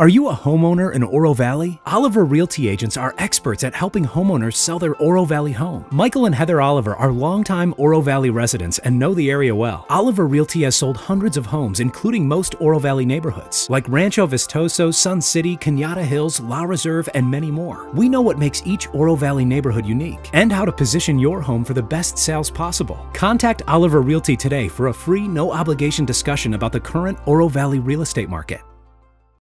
Are you a homeowner in Oro Valley? Oliver Realty agents are experts at helping homeowners sell their Oro Valley home. Michael and Heather Oliver are longtime Oro Valley residents and know the area well. Oliver Realty has sold hundreds of homes, including most Oro Valley neighborhoods, like Rancho Vistoso, Sun City, Canada Hills, La Reserve, and many more. We know what makes each Oro Valley neighborhood unique and how to position your home for the best sales possible. Contact Oliver Realty today for a free, no obligation discussion about the current Oro Valley real estate market.